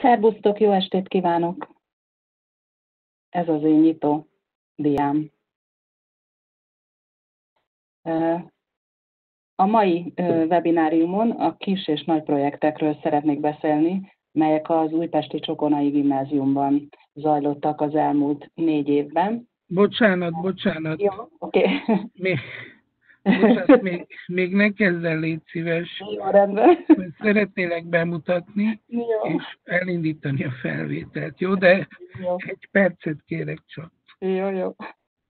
Szerbusztok, jó estét kívánok! Ez az én nyitó diám. A mai webináriumon a kis és nagy projektekről szeretnék beszélni, melyek az Újpesti Csokonai Gimnáziumban zajlottak az elmúlt négy évben. Bocsánat, bocsánat. Jó, oké. Okay. Még, bocsánat, még, még ne kezd el, légy szíves. Jó, rendben. Szeretnélek bemutatni, Jó. és elindítani a felvételt, jó? De Jó, egy percet kérek csak. jó, jó.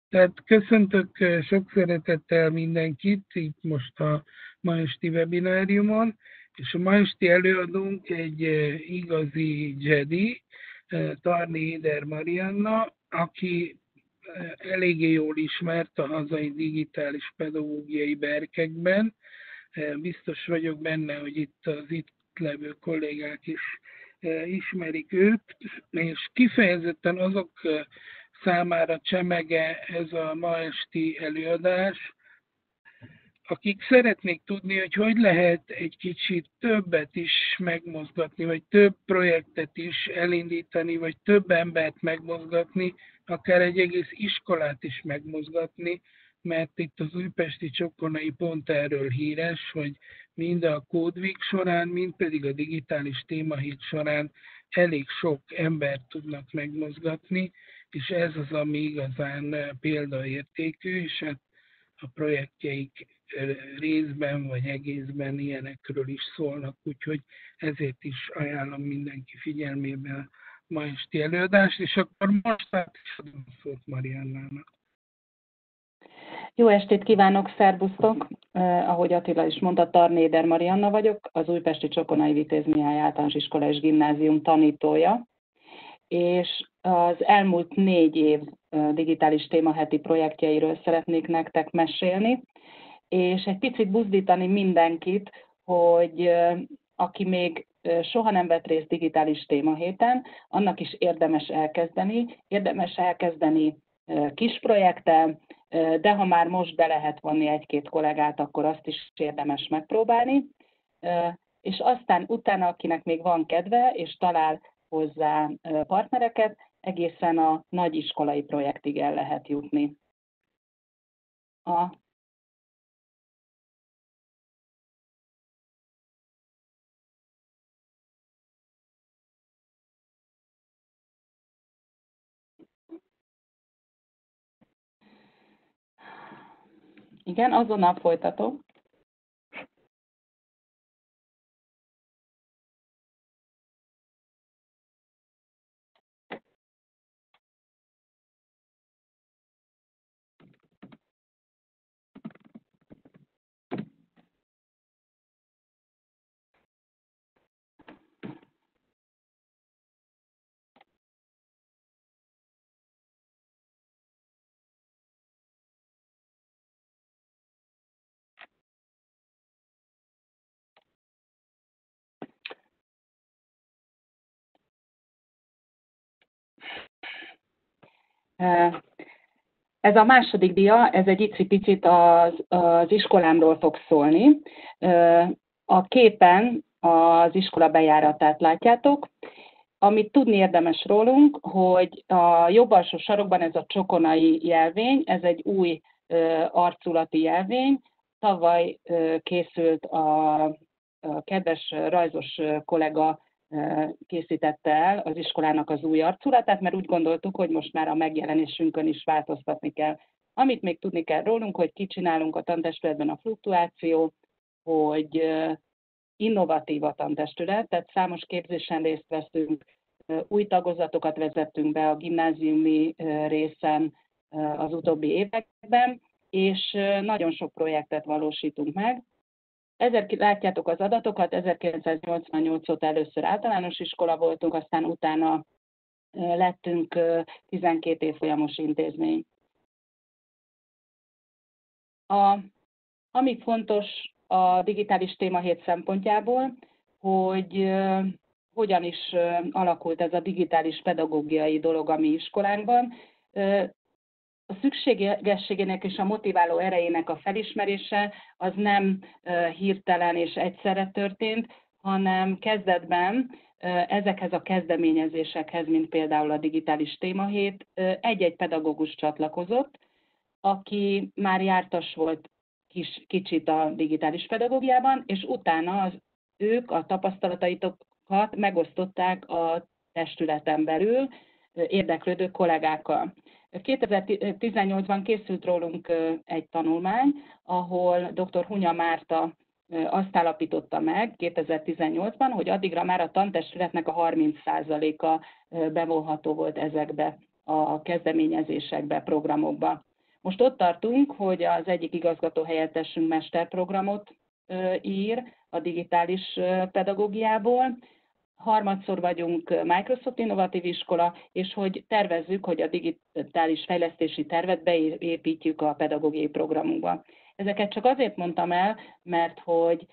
Tehát köszöntök sok szeretettel mindenkit itt most a ma esti webináriumon, és a ma esti előadónk egy igazi Jedi, Tarni Éder Marianna, aki eléggé jól ismert a hazai digitális pedagógiai berkekben. Biztos vagyok benne, hogy itt az itt levő kollégák is ismerik őt, és kifejezetten azok számára csemege ez a ma esti előadás, akik szeretnék tudni, hogy hogy lehet egy kicsit többet is megmozgatni, vagy több projektet is elindítani, vagy több embert megmozgatni, akár egy egész iskolát is megmozgatni, mert itt az újpesti csokonai pont erről híres, hogy mind a Code során, mind pedig a digitális témahét során elég sok embert tudnak megmozgatni, és ez az, ami igazán példaértékű, és hát a projektjeik részben vagy egészben ilyenekről is szólnak, úgyhogy ezért is ajánlom mindenki figyelmébe ma esti előadást, és akkor most át is adom a szót Mariannának. Jó estét kívánok, szervusztok! Eh, ahogy Attila is mondta, Tarnéder Marianna vagyok, az Újpesti Csokonai Vitéz Mihály Általános Iskola és Gimnázium tanítója, és az elmúlt négy év digitális témaheti projektjeiről szeretnék nektek mesélni, és egy picit buzdítani mindenkit, hogy aki még soha nem vett részt digitális témahéten, annak is érdemes elkezdeni. Érdemes elkezdeni kis projekttel, de ha már most be lehet vonni egy-két kollégát, akkor azt is érdemes megpróbálni. És aztán utána, akinek még van kedve, és talál hozzá partnereket, egészen a nagyiskolai projektig el lehet jutni. A Igen, azonnal folytatom. Ez a második dia, ez egy icipicit az, az iskolámról fog szólni. A képen az iskola bejáratát látjátok. Amit tudni érdemes rólunk, hogy a jobb alsó sarokban ez a csokonai jelvény, ez egy új arculati jelvény. Tavaly készült a kedves rajzos kollega készítette el az iskolának az új arculatát, mert úgy gondoltuk, hogy most már a megjelenésünkön is változtatni kell. Amit még tudni kell rólunk, hogy kicsinálunk a tantestületben a fluktuáció, hogy innovatív a tantestület, tehát számos képzésen részt veszünk, új tagozatokat vezettünk be a gimnáziumi részen az utóbbi években, és nagyon sok projektet valósítunk meg. Ezer, látjátok az adatokat, 1988 óta először általános iskola voltunk, aztán utána lettünk 12 évfolyamos intézmény. A, ami fontos a digitális témahét szempontjából, hogy hogyan is alakult ez a digitális pedagógiai dolog a mi iskolánkban a szükségességének és a motiváló erejének a felismerése az nem hirtelen és egyszerre történt, hanem kezdetben ezekhez a kezdeményezésekhez, mint például a digitális témahét, egy-egy pedagógus csatlakozott, aki már jártas volt kis, kicsit a digitális pedagógiában, és utána az, ők a tapasztalataitokat megosztották a testületen belül érdeklődő kollégákkal. 2018-ban készült rólunk egy tanulmány, ahol dr. Hunya Márta azt állapította meg 2018-ban, hogy addigra már a tantestületnek a 30%-a bevonható volt ezekbe a kezdeményezésekbe, programokba. Most ott tartunk, hogy az egyik igazgató helyettesünk mesterprogramot ír a digitális pedagógiából, harmadszor vagyunk Microsoft Innovatív Iskola, és hogy tervezzük, hogy a digitális fejlesztési tervet beépítjük a pedagógiai programunkba. Ezeket csak azért mondtam el, mert hogy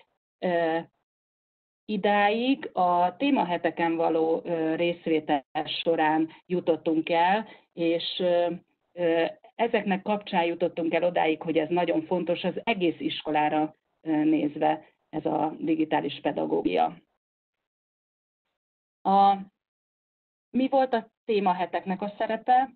idáig a témaheteken való részvétel során jutottunk el, és ezeknek kapcsán jutottunk el odáig, hogy ez nagyon fontos az egész iskolára nézve, ez a digitális pedagógia. A, mi volt a témaheteknek a szerepe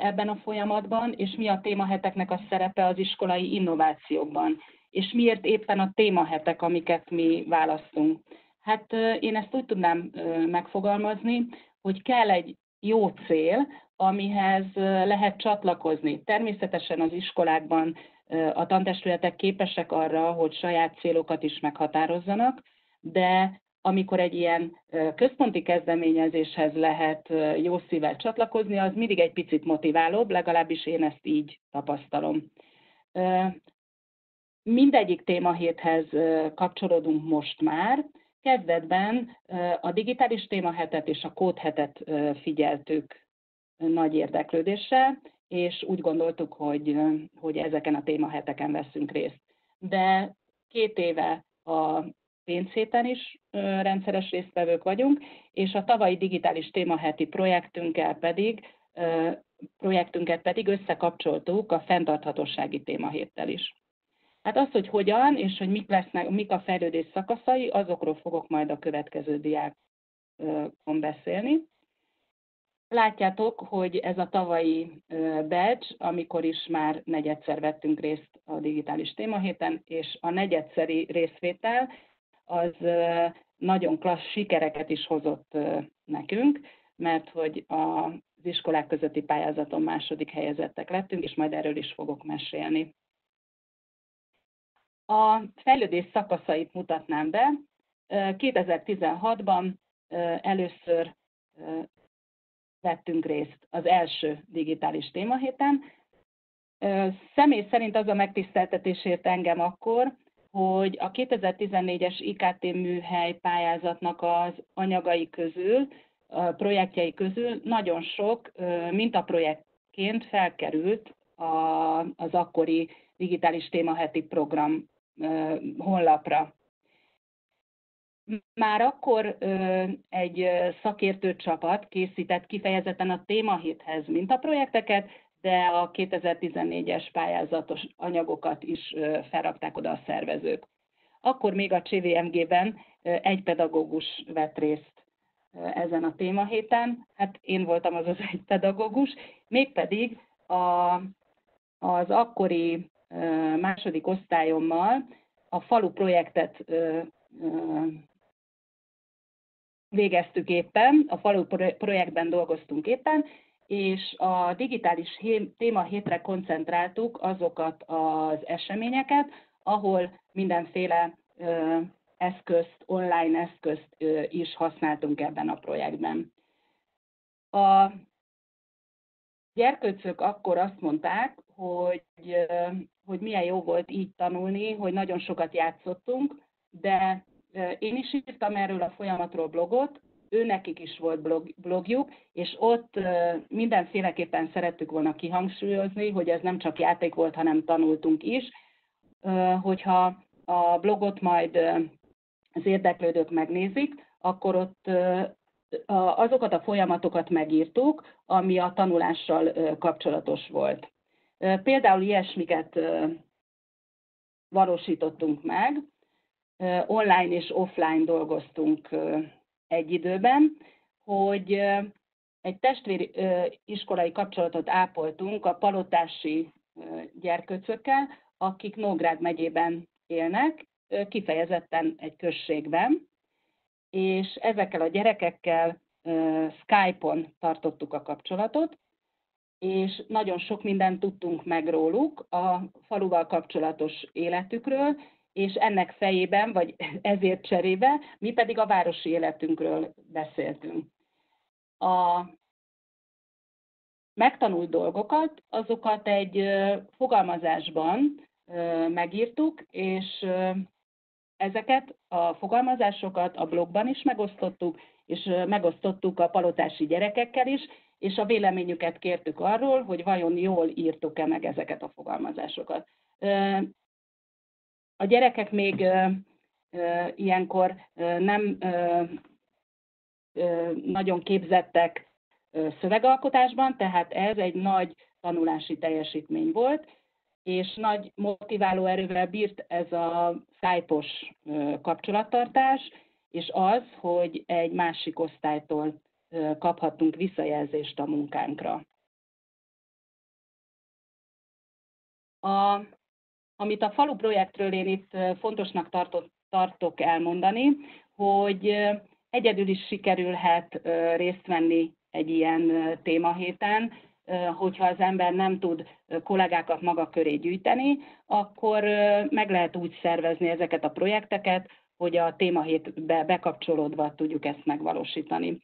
ebben a folyamatban, és mi a témaheteknek a szerepe az iskolai innovációkban, és miért éppen a témahetek, amiket mi választunk. Hát én ezt úgy tudnám megfogalmazni, hogy kell egy jó cél, amihez lehet csatlakozni. Természetesen az iskolákban a tantestületek képesek arra, hogy saját célokat is meghatározzanak, de amikor egy ilyen központi kezdeményezéshez lehet jó szívvel csatlakozni, az mindig egy picit motiválóbb, legalábbis én ezt így tapasztalom. Mindegyik témahéthez kapcsolódunk most már. Kezdetben a digitális témahetet és a kódhetet figyeltük nagy érdeklődéssel, és úgy gondoltuk, hogy, hogy ezeken a témaheteken veszünk részt. De két éve a pénzhéten is rendszeres résztvevők vagyunk, és a tavalyi digitális témaheti projektünkkel pedig, projektünket pedig összekapcsoltuk a fenntarthatósági témahéttel is. Hát az, hogy hogyan, és hogy mik, lesznek, mik a fejlődés szakaszai, azokról fogok majd a következő diákon beszélni. Látjátok, hogy ez a tavalyi badge, amikor is már negyedszer vettünk részt a digitális témahéten, és a negyedszeri részvétel az nagyon klassz sikereket is hozott nekünk, mert hogy az iskolák közötti pályázaton második helyezettek lettünk, és majd erről is fogok mesélni. A fejlődés szakaszait mutatnám be. 2016-ban először vettünk részt az első digitális témahéten. Személy szerint az a megtiszteltetésért engem akkor, hogy a 2014-es IKT műhely pályázatnak az anyagai közül, a projektjei közül nagyon sok mintaprojektként felkerült az akkori digitális témaheti program honlapra. Már akkor egy szakértő csapat készített kifejezetten a témahéthez mintaprojekteket, de a 2014-es pályázatos anyagokat is felrakták oda a szervezők. Akkor még a CVMG-ben egy pedagógus vett részt ezen a témahéten, hát én voltam az az egy pedagógus, mégpedig a, az akkori második osztályommal a falu projektet végeztük éppen, a falu projektben dolgoztunk éppen, és a digitális téma hétre koncentráltuk azokat az eseményeket, ahol mindenféle eszközt, online eszközt is használtunk ebben a projektben. A gyerkőcök akkor azt mondták, hogy, hogy milyen jó volt így tanulni, hogy nagyon sokat játszottunk, de én is írtam erről a folyamatról blogot, ő nekik is volt blog, blogjuk, és ott mindenféleképpen szerettük volna kihangsúlyozni, hogy ez nem csak játék volt, hanem tanultunk is. Hogyha a blogot majd az érdeklődők megnézik, akkor ott azokat a folyamatokat megírtuk, ami a tanulással kapcsolatos volt. Például ilyesmiket valósítottunk meg, online és offline dolgoztunk egy időben, hogy egy testvéri iskolai kapcsolatot ápoltunk a palotási gyerköcökkel, akik Nógrád megyében élnek, kifejezetten egy községben, és ezekkel a gyerekekkel Skype-on tartottuk a kapcsolatot, és nagyon sok mindent tudtunk meg róluk a faluval kapcsolatos életükről, és ennek fejében, vagy ezért cserébe, mi pedig a városi életünkről beszéltünk. A megtanult dolgokat, azokat egy fogalmazásban megírtuk, és ezeket a fogalmazásokat a blogban is megosztottuk, és megosztottuk a palotási gyerekekkel is, és a véleményüket kértük arról, hogy vajon jól írtuk-e meg ezeket a fogalmazásokat. A gyerekek még ilyenkor nem nagyon képzettek szövegalkotásban, tehát ez egy nagy tanulási teljesítmény volt, és nagy motiváló erővel bírt ez a szájpos kapcsolattartás, és az, hogy egy másik osztálytól kaphattunk visszajelzést a munkánkra. A, amit a falu projektről én itt fontosnak tartok elmondani, hogy egyedül is sikerülhet részt venni egy ilyen témahéten, hogyha az ember nem tud kollégákat maga köré gyűjteni, akkor meg lehet úgy szervezni ezeket a projekteket, hogy a témahétbe bekapcsolódva tudjuk ezt megvalósítani.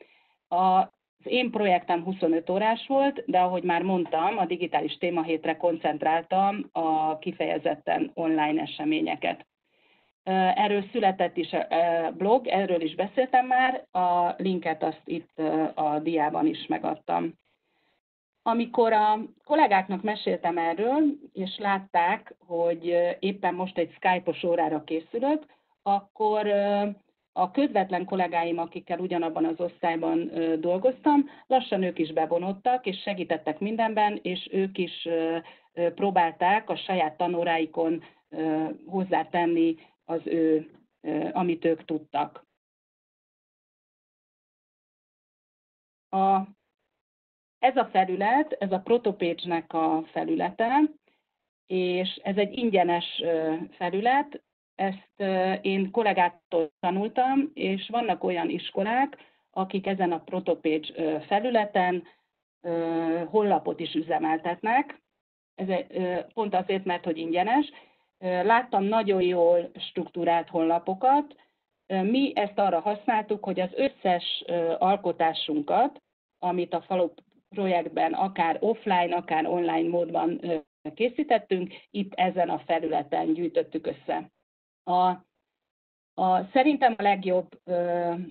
Az én projektem 25 órás volt, de ahogy már mondtam, a digitális témahétre koncentráltam a kifejezetten online eseményeket. Erről született is blog, erről is beszéltem már, a linket azt itt a diában is megadtam. Amikor a kollégáknak meséltem erről, és látták, hogy éppen most egy Skype-os órára készülök, akkor a közvetlen kollégáim, akikkel ugyanabban az osztályban dolgoztam, lassan ők is bevonottak, és segítettek mindenben, és ők is próbálták a saját tanóráikon hozzátenni az ő, amit ők tudtak. A, ez a felület, ez a protopage-nek a felülete, és ez egy ingyenes felület, ezt én kollégától tanultam, és vannak olyan iskolák, akik ezen a protopage felületen honlapot is üzemeltetnek, ez pont azért, mert hogy ingyenes. Láttam nagyon jól struktúrált honlapokat. Mi ezt arra használtuk, hogy az összes alkotásunkat, amit a falu projektben akár offline, akár online módban készítettünk, itt ezen a felületen gyűjtöttük össze. A, a, szerintem a legjobb,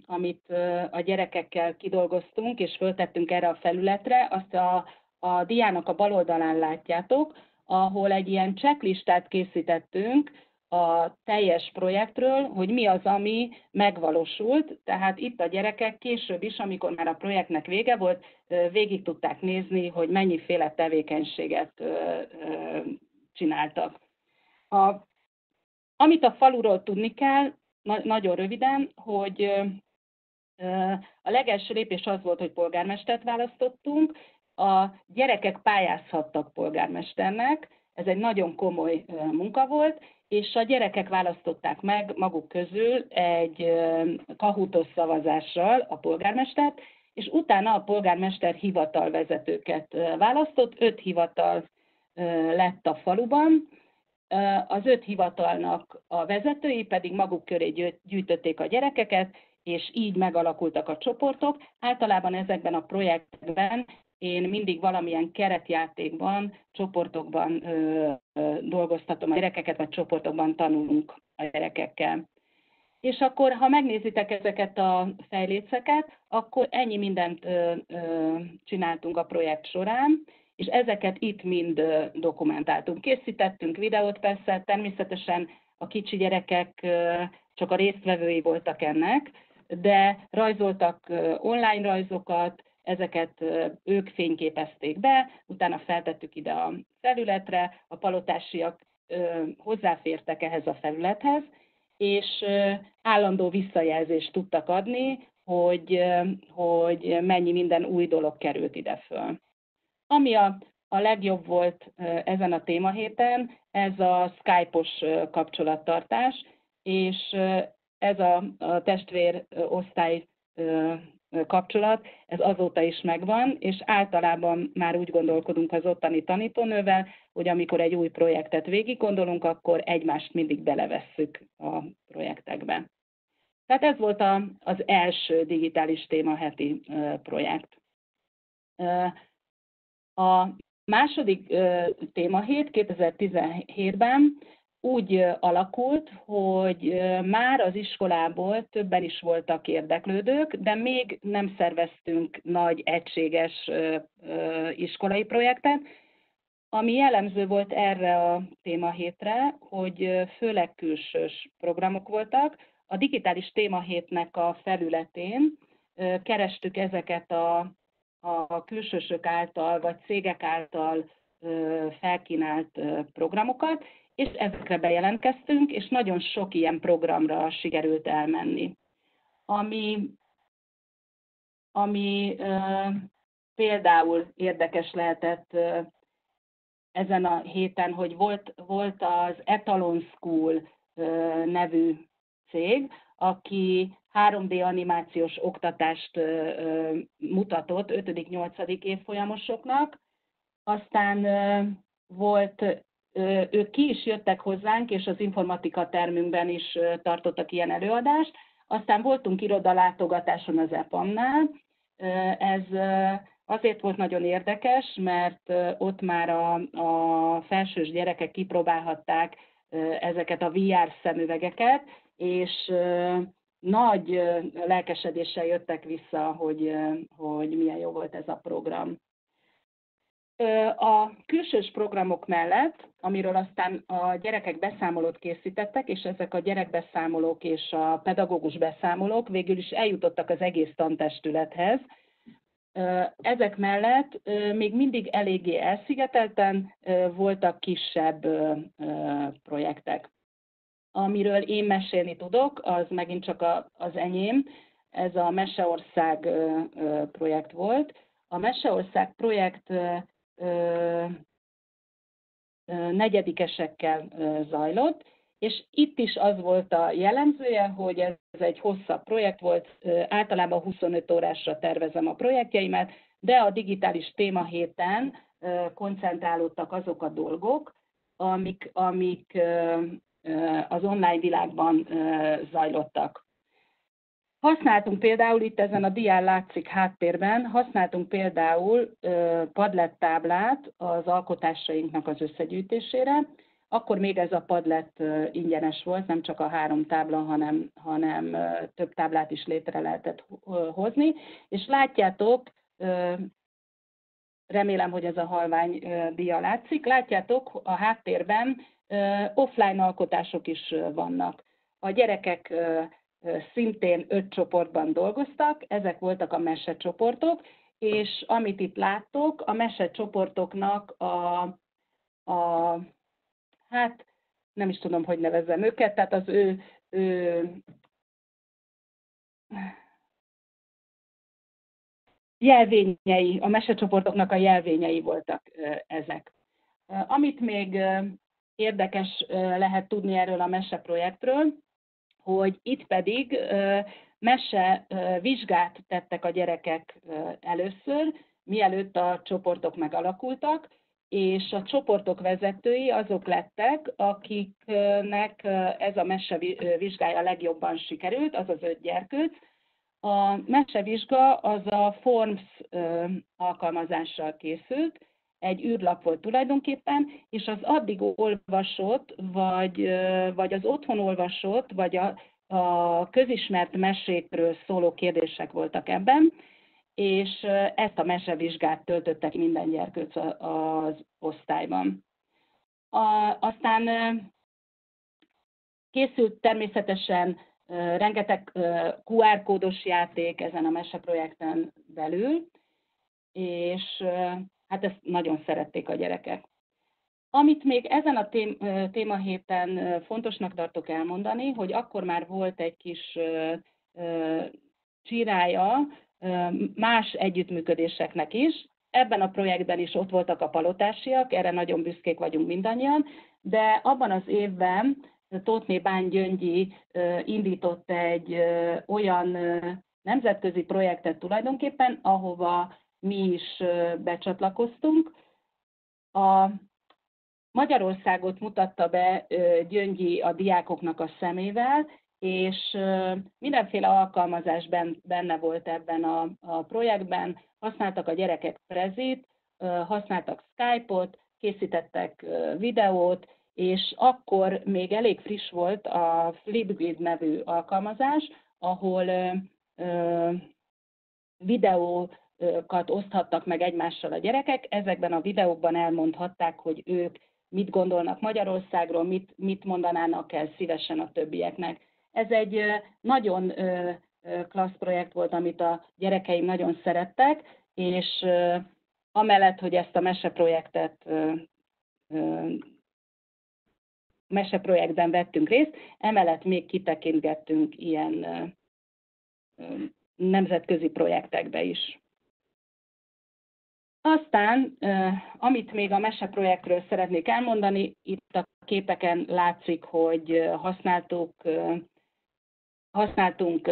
amit a gyerekekkel kidolgoztunk, és föltettünk erre a felületre, azt a, a diának a bal oldalán látjátok, ahol egy ilyen checklistát készítettünk a teljes projektről, hogy mi az, ami megvalósult. Tehát itt a gyerekek később is, amikor már a projektnek vége volt, végig tudták nézni, hogy mennyiféle tevékenységet csináltak. A amit a faluról tudni kell, na, nagyon röviden, hogy a legelső lépés az volt, hogy polgármestert választottunk. A gyerekek pályázhattak polgármesternek, ez egy nagyon komoly munka volt, és a gyerekek választották meg maguk közül egy kahutos szavazással a polgármestert, és utána a polgármester hivatalvezetőket választott, öt hivatal lett a faluban, az öt hivatalnak a vezetői pedig maguk köré gyűjtötték a gyerekeket, és így megalakultak a csoportok. Általában ezekben a projektben én mindig valamilyen keretjátékban, csoportokban ö, ö, dolgoztatom a gyerekeket, vagy csoportokban tanulunk a gyerekekkel. És akkor, ha megnézitek ezeket a fejléceket, akkor ennyi mindent ö, ö, csináltunk a projekt során, és ezeket itt mind dokumentáltunk. Készítettünk videót persze, természetesen a kicsi gyerekek csak a résztvevői voltak ennek, de rajzoltak online rajzokat, ezeket ők fényképezték be, utána feltettük ide a felületre, a palotásiak hozzáfértek ehhez a felülethez, és állandó visszajelzést tudtak adni, hogy, hogy mennyi minden új dolog került ide föl. Ami a, a legjobb volt ezen a témahéten, ez a Skype-os kapcsolattartás, és ez a, a testvér osztály kapcsolat, ez azóta is megvan, és általában már úgy gondolkodunk az ottani tanítónővel, hogy amikor egy új projektet végig gondolunk, akkor egymást mindig belevesszük a projektekbe. Tehát ez volt a, az első digitális téma heti projekt. A második témahét 2017-ben úgy alakult, hogy már az iskolából többen is voltak érdeklődők, de még nem szerveztünk nagy egységes iskolai projektet, ami jellemző volt erre a témahétre, hogy főleg külsős programok voltak. A digitális témahétnek a felületén kerestük ezeket a, a külsősök által vagy cégek által felkínált programokat, és ezekre bejelentkeztünk, és nagyon sok ilyen programra sikerült elmenni. Ami, ami például érdekes lehetett ezen a héten, hogy volt, volt az Etalon School nevű cég, aki 3D animációs oktatást mutatott 5.-8. évfolyamosoknak, aztán volt ők ki is jöttek hozzánk, és az informatika termünkben is tartottak ilyen előadást. Aztán voltunk irodalátogatáson az EPAM-nál. Ez azért volt nagyon érdekes, mert ott már a, a felsős gyerekek kipróbálhatták ezeket a VR szemüvegeket, és nagy lelkesedéssel jöttek vissza, hogy, hogy milyen jó volt ez a program. A külsős programok mellett, amiről aztán a gyerekek beszámolót készítettek, és ezek a gyerekbeszámolók és a pedagógus beszámolók végül is eljutottak az egész tantestülethez, ezek mellett még mindig eléggé elszigetelten voltak kisebb projektek. Amiről én mesélni tudok, az megint csak az enyém, ez a Meseország projekt volt. A Meseország projekt negyedikesekkel zajlott, és itt is az volt a jellemzője, hogy ez egy hosszabb projekt volt, általában 25 órásra tervezem a projektjeimet, de a digitális téma héten koncentrálódtak azok a dolgok, amik, amik az online világban zajlottak. Használtunk például, itt ezen a dián látszik háttérben, használtunk például padlet táblát az alkotásainknak az összegyűjtésére. Akkor még ez a padlet ingyenes volt, nem csak a három tábla, hanem, hanem több táblát is létre lehetett hozni. És látjátok, remélem, hogy ez a halvány dia látszik, látjátok a háttérben offline alkotások is vannak. A gyerekek szintén öt csoportban dolgoztak, ezek voltak a mesecsoportok, és amit itt láttok, a mesecsoportoknak a, a hát nem is tudom, hogy nevezzem őket, tehát az ő, ő jelvényei, a mesecsoportoknak a jelvényei voltak ezek. Amit még érdekes lehet tudni erről a meseprojektről, hogy itt pedig mese vizsgát tettek a gyerekek először, mielőtt a csoportok megalakultak, és a csoportok vezetői azok lettek, akiknek ez a mese vizsgája legjobban sikerült, az az öt gyerkőc. A mesevizsga az a Forms alkalmazással készült, egy űrlap volt tulajdonképpen, és az addig olvasott, vagy, vagy az otthon olvasott, vagy a, a közismert mesékről szóló kérdések voltak ebben, és ezt a mesevizsgát töltöttek minden gyerkőc az osztályban. A, aztán készült természetesen rengeteg QR kódos játék ezen a meseprojekten belül, és hát ezt nagyon szerették a gyerekek. Amit még ezen a témahéten fontosnak tartok elmondani, hogy akkor már volt egy kis csirája más együttműködéseknek is. Ebben a projektben is ott voltak a palotásiak, erre nagyon büszkék vagyunk mindannyian, de abban az évben Tótné Bán Gyöngyi indított egy olyan nemzetközi projektet tulajdonképpen, ahova mi is becsatlakoztunk. A Magyarországot mutatta be Gyöngyi a diákoknak a szemével, és mindenféle alkalmazás benne volt ebben a, projektben. Használtak a gyerekek Prezit, használtak Skype-ot, készítettek videót, és akkor még elég friss volt a Flipgrid nevű alkalmazás, ahol videókat oszthattak meg egymással a gyerekek. Ezekben a videókban elmondhatták, hogy ők mit gondolnak Magyarországról, mit, mit mondanának el szívesen a többieknek. Ez egy nagyon klassz projekt volt, amit a gyerekeim nagyon szerettek, és amellett, hogy ezt a meseprojektet meseprojektben vettünk részt, emellett még kitekintgettünk ilyen nemzetközi projektekbe is. Aztán, amit még a meseprojektről szeretnék elmondani, itt a képeken látszik, hogy használtuk használtunk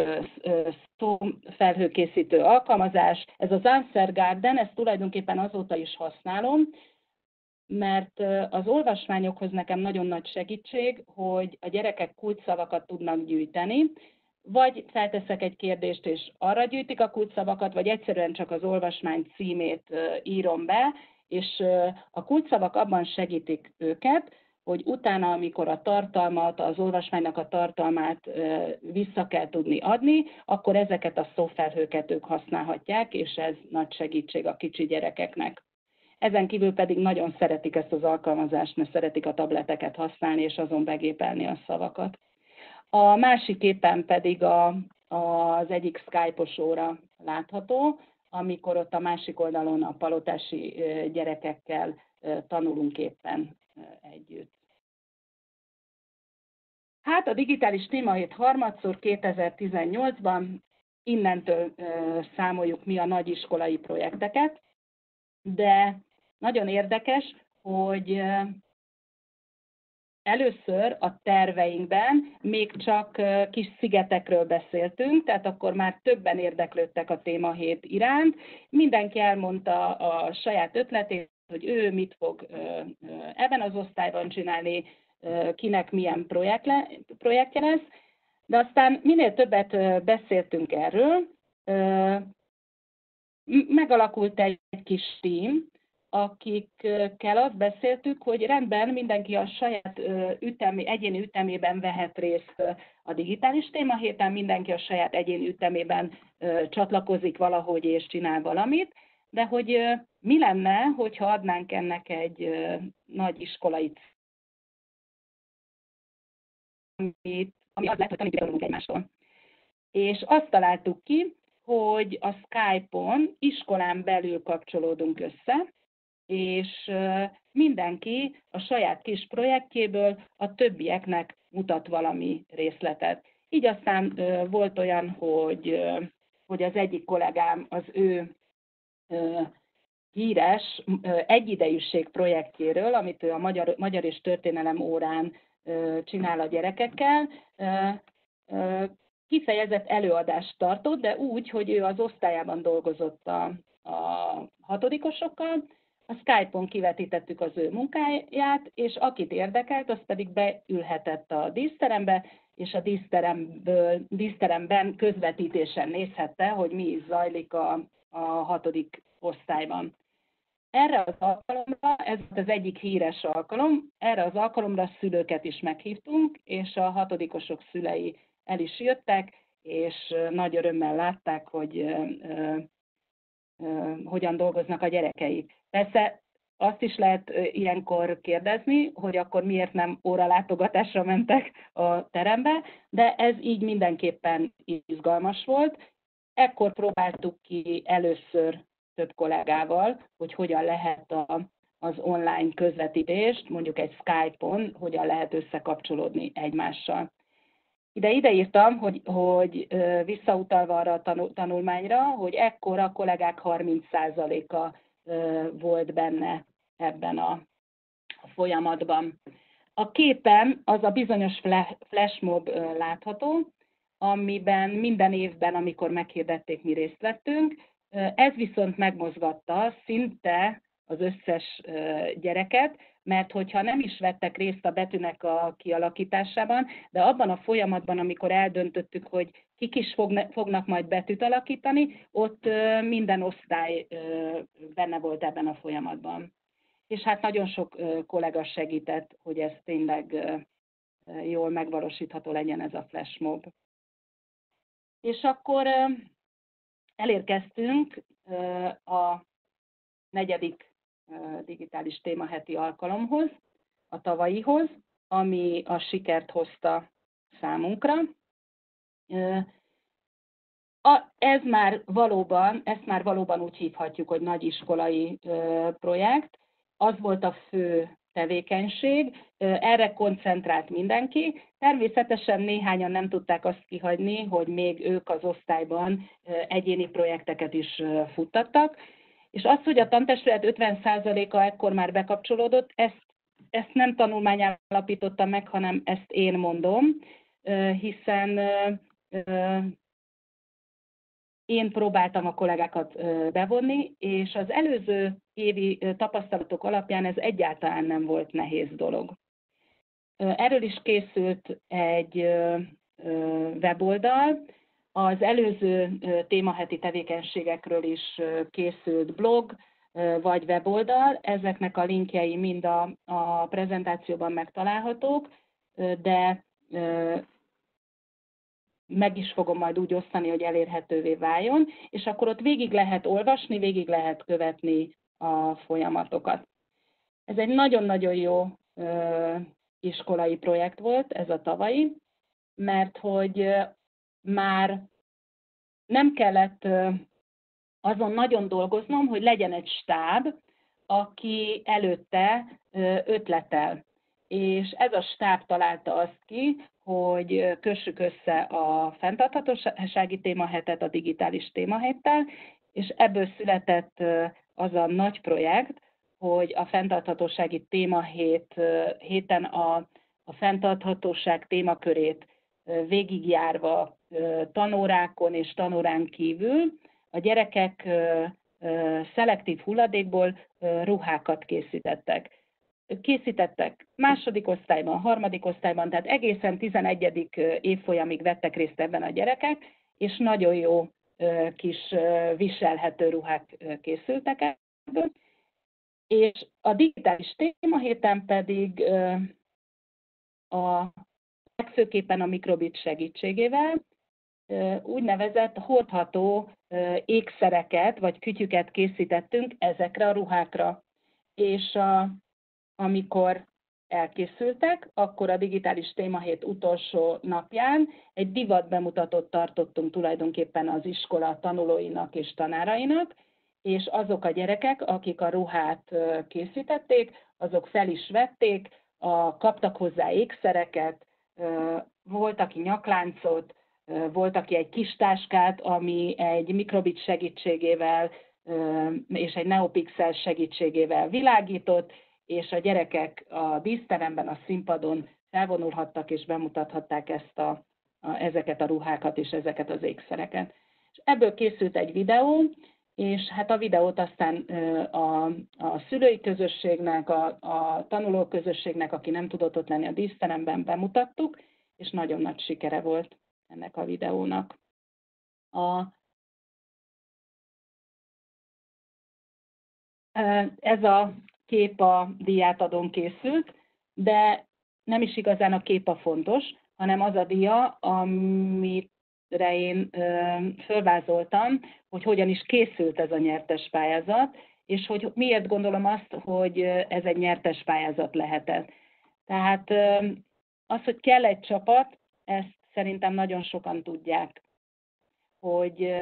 felhőkészítő alkalmazás. Ez az Answer Garden, ezt tulajdonképpen azóta is használom, mert az olvasmányokhoz nekem nagyon nagy segítség, hogy a gyerekek kulcsszavakat tudnak gyűjteni, vagy felteszek egy kérdést, és arra gyűjtik a kulcsszavakat, vagy egyszerűen csak az olvasmány címét írom be, és a kulcsszavak abban segítik őket, hogy utána, amikor a tartalmat, az olvasmánynak a tartalmát vissza kell tudni adni, akkor ezeket a szófelhőket ők használhatják, és ez nagy segítség a kicsi gyerekeknek. Ezen kívül pedig nagyon szeretik ezt az alkalmazást, mert szeretik a tableteket használni, és azon begépelni a szavakat. A másik képen pedig a, az egyik Skype-os óra látható, amikor ott a másik oldalon a palotási gyerekekkel tanulunk éppen együtt. Hát a digitális témahét harmadszor 2018-ban innentől számoljuk mi a nagyiskolai projekteket, de nagyon érdekes, hogy először a terveinkben még csak kis szigetekről beszéltünk, tehát akkor már többen érdeklődtek a témahét iránt. Mindenki elmondta a saját ötletét, hogy ő mit fog ebben az osztályban csinálni, kinek milyen projektje lesz, de aztán minél többet beszéltünk erről, megalakult egy kis tím, akikkel azt beszéltük, hogy rendben mindenki a saját ütemi, egyéni ütemében vehet részt a digitális téma héten, mindenki a saját egyéni ütemében csatlakozik valahogy és csinál valamit, de hogy mi lenne, hogyha adnánk ennek egy nagy iskolai amit, ami az lehet, hogy tanítjuk egymástól. És azt találtuk ki, hogy a Skype-on iskolán belül kapcsolódunk össze, és mindenki a saját kis projektjéből a többieknek mutat valami részletet. Így aztán volt olyan, hogy, hogy az egyik kollégám az ő híres egyidejűség projektjéről, amit ő a magyar, magyar és történelem órán csinál a gyerekekkel, kifejezett előadást tartott, de úgy, hogy ő az osztályában dolgozott a, a hatodikosokkal, a Skype-on kivetítettük az ő munkáját, és akit érdekelt, az pedig beülhetett a díszterembe, és a díszteremből, díszteremben közvetítésen nézhette, hogy mi is zajlik a, a hatodik osztályban. Erre az alkalomra, ez az egyik híres alkalom, erre az alkalomra szülőket is meghívtunk, és a hatodikosok szülei el is jöttek, és nagy örömmel látták, hogy hogyan dolgoznak a gyerekeik. Persze azt is lehet ilyenkor kérdezni, hogy akkor miért nem óralátogatásra mentek a terembe, de ez így mindenképpen izgalmas volt. Ekkor próbáltuk ki először több kollégával, hogy hogyan lehet a, az online közvetítést, mondjuk egy Skype-on, hogyan lehet összekapcsolódni egymással. Ide ide írtam, hogy, hogy visszautalva arra a tanulmányra, hogy ekkor a kollégák 30%-a volt benne ebben a folyamatban. A képen az a bizonyos flashmob látható, amiben minden évben, amikor meghirdették, mi részt vettünk. Ez viszont megmozgatta szinte az összes gyereket, mert hogyha nem is vettek részt a betűnek a kialakításában, de abban a folyamatban, amikor eldöntöttük, hogy kik is fognak majd betűt alakítani, ott minden osztály benne volt ebben a folyamatban. És hát nagyon sok kollega segített, hogy ez tényleg jól megvalósítható legyen ez a flashmob. És akkor elérkeztünk a negyedik digitális témaheti alkalomhoz, a tavalyihoz, ami a sikert hozta számunkra. A, ez már valóban, ezt már valóban úgy hívhatjuk, hogy nagyiskolai projekt. Az volt a fő tevékenység, erre koncentrált mindenki. Természetesen néhányan nem tudták azt kihagyni, hogy még ők az osztályban egyéni projekteket is futtattak, és az, hogy a tantestület 50%-a ekkor már bekapcsolódott, ezt, ezt nem tanulmány állapította meg, hanem ezt én mondom, hiszen én próbáltam a kollégákat bevonni, és az előző évi tapasztalatok alapján ez egyáltalán nem volt nehéz dolog. Erről is készült egy weboldal, az előző témaheti tevékenységekről is készült blog vagy weboldal, ezeknek a linkjei mind a, a prezentációban megtalálhatók, de meg is fogom majd úgy osztani, hogy elérhetővé váljon, és akkor ott végig lehet olvasni, végig lehet követni a folyamatokat. Ez egy nagyon-nagyon jó iskolai projekt volt, ez a tavalyi, mert hogy már nem kellett azon nagyon dolgoznom, hogy legyen egy stáb, aki előtte ötletel. És ez a stáb találta azt ki, hogy kössük össze a fenntarthatósági témahetet a digitális témahettel, és ebből született az a nagy projekt, hogy a fenntarthatósági témahét héten a, a fenntarthatóság témakörét végigjárva tanórákon és tanórán kívül a gyerekek szelektív hulladékból ruhákat készítettek. Készítettek második osztályban, harmadik osztályban, tehát egészen 11. évfolyamig vettek részt ebben a gyerekek, és nagyon jó kis viselhető ruhák készültek ebből. És a digitális témahéten pedig a legfőképpen a mikrobit segítségével úgynevezett hordható ékszereket vagy kütyüket készítettünk ezekre a ruhákra. És a, amikor elkészültek, akkor a digitális témahét utolsó napján egy divat bemutatót tartottunk tulajdonképpen az iskola tanulóinak és tanárainak, és azok a gyerekek, akik a ruhát készítették, azok fel is vették, a, kaptak hozzá ékszereket, volt, aki nyakláncot, volt, aki egy kis táskát, ami egy mikrobit segítségével és egy neopixel segítségével világított, és a gyerekek a díszteremben, a színpadon felvonulhattak és bemutathatták ezt a, a, ezeket a ruhákat és ezeket az ékszereket. És ebből készült egy videó, és hát a videót aztán a, a szülői közösségnek, a, a tanuló közösségnek, aki nem tudott ott lenni a díszteremben, bemutattuk, és nagyon nagy sikere volt ennek a videónak. A, ez a kép a diátadón készült, de nem is igazán a kép a fontos, hanem az a dia, amit én fölvázoltam, hogy hogyan is készült ez a nyertes pályázat, és hogy miért gondolom azt, hogy ez egy nyertes pályázat lehetett. Tehát az, hogy kell egy csapat, ezt szerintem nagyon sokan tudják, hogy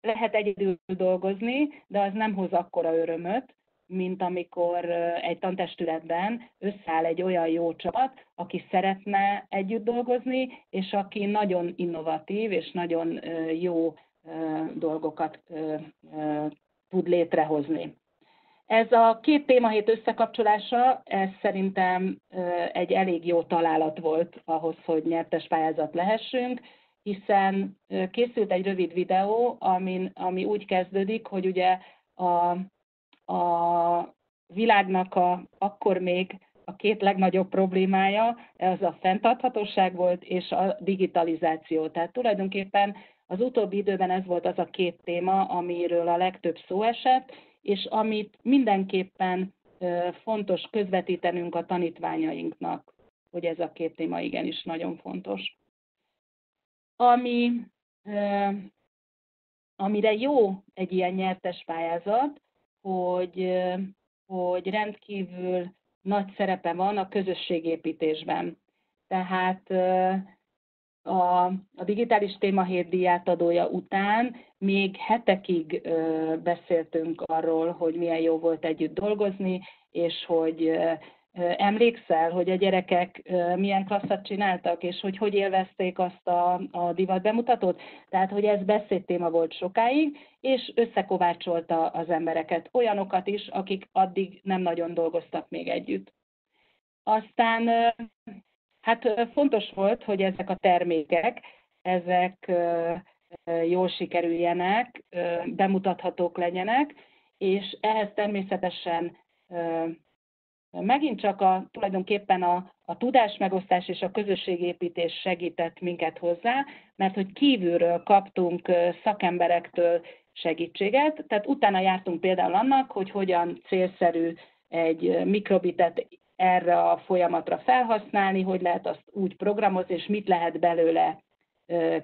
lehet egyedül dolgozni, de az nem hoz akkora örömöt, mint amikor egy tantestületben összeáll egy olyan jó csapat, aki szeretne együtt dolgozni, és aki nagyon innovatív és nagyon jó dolgokat tud létrehozni. Ez a két témahét összekapcsolása, ez szerintem egy elég jó találat volt ahhoz, hogy nyertes pályázat lehessünk, hiszen készült egy rövid videó, ami, ami úgy kezdődik, hogy ugye a, a világnak a, akkor még a két legnagyobb problémája, ez a fenntarthatóság volt és a digitalizáció. Tehát tulajdonképpen az utóbbi időben ez volt az a két téma, amiről a legtöbb szó esett, és amit mindenképpen fontos közvetítenünk a tanítványainknak, hogy ez a két téma igenis nagyon fontos. Ami, amire jó egy ilyen nyertes pályázat, hogy, hogy rendkívül nagy szerepe van a közösségépítésben. Tehát a, a digitális témahét díjátadója után még hetekig ö, beszéltünk arról, hogy milyen jó volt együtt dolgozni, és hogy ö, emlékszel, hogy a gyerekek milyen klasszat csináltak, és hogy hogy élvezték azt a, a divat bemutatót. Tehát, hogy ez beszédtéma volt sokáig, és összekovácsolta az embereket, olyanokat is, akik addig nem nagyon dolgoztak még együtt. Aztán Hát fontos volt, hogy ezek a termékek, ezek jól sikerüljenek, bemutathatók legyenek, és ehhez természetesen megint csak a, tulajdonképpen a, a tudásmegosztás és a közösségépítés segített minket hozzá, mert hogy kívülről kaptunk szakemberektől segítséget, tehát utána jártunk például annak, hogy hogyan célszerű egy mikrobitet erre a folyamatra felhasználni, hogy lehet azt úgy programozni, és mit lehet belőle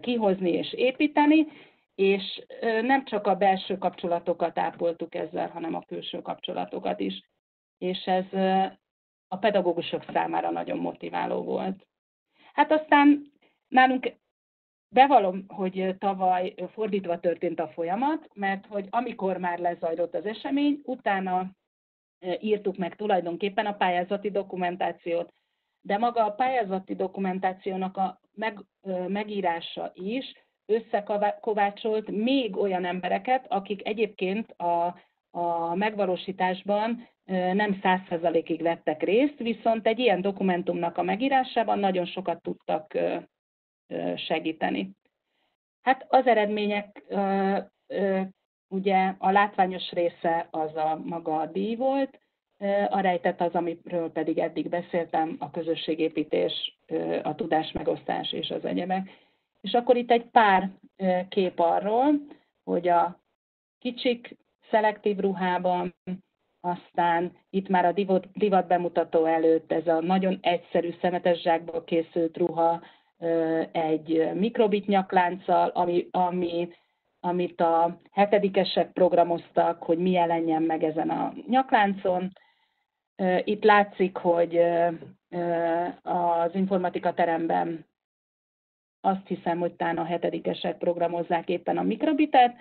kihozni és építeni, és nem csak a belső kapcsolatokat ápoltuk ezzel, hanem a külső kapcsolatokat is. És ez a pedagógusok számára nagyon motiváló volt. Hát aztán nálunk bevallom, hogy tavaly fordítva történt a folyamat, mert hogy amikor már lezajlott az esemény, utána írtuk meg tulajdonképpen a pályázati dokumentációt. De maga a pályázati dokumentációnak a meg, megírása is összekovácsolt még olyan embereket, akik egyébként a, a megvalósításban nem százszerzalékig vettek részt, viszont egy ilyen dokumentumnak a megírásában nagyon sokat tudtak segíteni. Hát az eredmények Ugye a látványos része az a maga a díj volt, a rejtett az, amiről pedig eddig beszéltem, a közösségépítés, a tudásmegosztás és az egyebek. És akkor itt egy pár kép arról, hogy a kicsik szelektív ruhában, aztán itt már a divat, divat bemutató előtt ez a nagyon egyszerű szemetes zsákból készült ruha, egy mikrobit nyaklánccal, ami, ami amit a hetedikesek programoztak, hogy mi jelenjen meg ezen a nyakláncon. Itt látszik, hogy az informatika teremben azt hiszem, hogy talán a hetedikesek programozzák éppen a mikrobitet,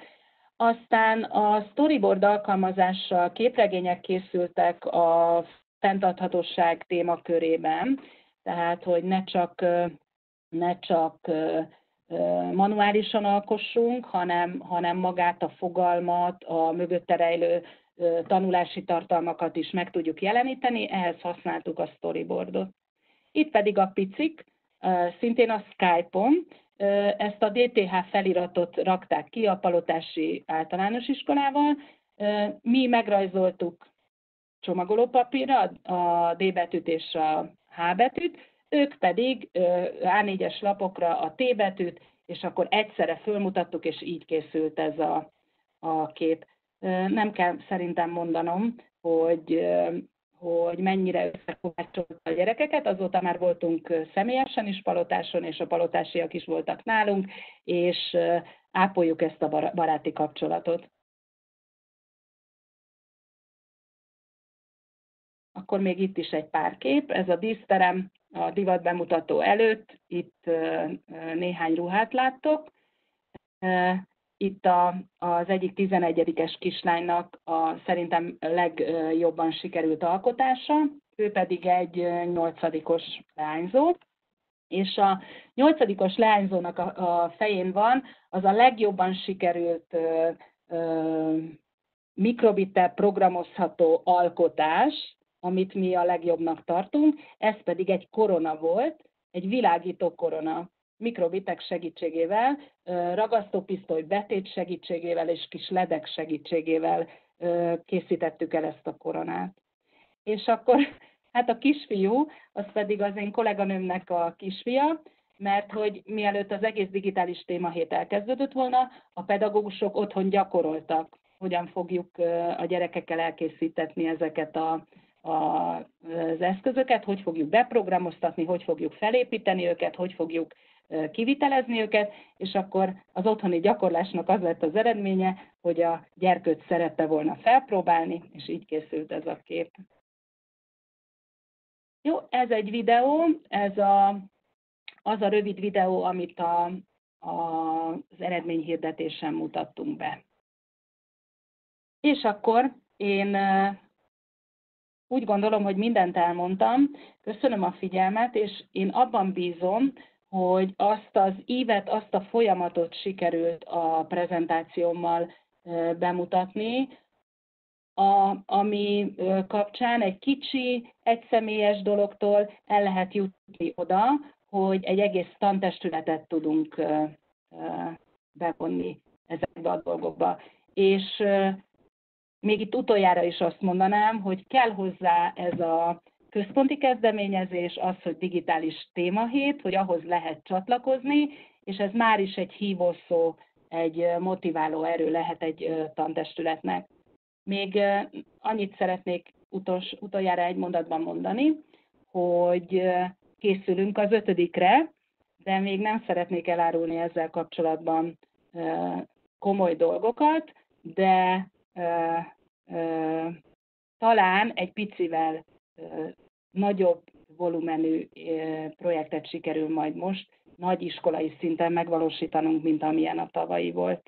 aztán a storyboard alkalmazással képregények készültek a fenntarthatóság témakörében, tehát hogy ne csak, ne csak manuálisan alkossunk, hanem, hanem magát a fogalmat, a mögötte rejlő tanulási tartalmakat is meg tudjuk jeleníteni, ehhez használtuk a storyboardot. Itt pedig a picik, szintén a Skype-on, ezt a DTH feliratot rakták ki a Palotási Általános Iskolával. Mi megrajzoltuk csomagolópapírra a D betűt és a H betűt, ők pedig A4-es lapokra a T betűt, és akkor egyszerre fölmutattuk, és így készült ez a, a kép. Nem kell szerintem mondanom, hogy, hogy mennyire összekovácsolta a gyerekeket, azóta már voltunk személyesen is palotáson, és a palotásiak is voltak nálunk, és ápoljuk ezt a baráti kapcsolatot. Akkor még itt is egy pár kép, ez a díszterem, a divat bemutató előtt, itt néhány ruhát láttok. itt a, az egyik 11-es kislánynak a szerintem legjobban sikerült alkotása, ő pedig egy nyolcadikos lányzó, és a nyolcadikos leányzónak a, a fején van az a legjobban sikerült ö, mikrobite programozható alkotás, amit mi a legjobbnak tartunk, ez pedig egy korona volt, egy világító korona mikrobitek segítségével, ragasztópisztoly betét segítségével és kis ledek segítségével készítettük el ezt a koronát. És akkor hát a kisfiú, az pedig az én kolléganőmnek a kisfia, mert hogy mielőtt az egész digitális témahét elkezdődött volna, a pedagógusok otthon gyakoroltak, hogyan fogjuk a gyerekekkel elkészítetni ezeket a, az eszközöket, hogy fogjuk beprogramoztatni, hogy fogjuk felépíteni őket, hogy fogjuk kivitelezni őket, és akkor az otthoni gyakorlásnak az lett az eredménye, hogy a gyerkőt szerette volna felpróbálni, és így készült ez a kép. Jó, ez egy videó, ez a, az a rövid videó, amit a, a, az eredményhirdetésen mutattunk be. És akkor én úgy gondolom, hogy mindent elmondtam. Köszönöm a figyelmet, és én abban bízom, hogy azt az ívet, azt a folyamatot sikerült a prezentációmmal bemutatni, a, ami kapcsán egy kicsi, egyszemélyes dologtól el lehet jutni oda, hogy egy egész tantestületet tudunk bevonni ezekbe a dolgokba. És még itt utoljára is azt mondanám, hogy kell hozzá ez a központi kezdeményezés az, hogy digitális témahét, hogy ahhoz lehet csatlakozni, és ez már is egy hívószó, egy motiváló erő lehet egy tantestületnek. Még annyit szeretnék utos, utoljára egy mondatban mondani, hogy készülünk az ötödikre, de még nem szeretnék elárulni ezzel kapcsolatban komoly dolgokat, de talán egy picivel nagyobb volumenű projektet sikerül majd most nagy iskolai szinten megvalósítanunk, mint amilyen a tavalyi volt.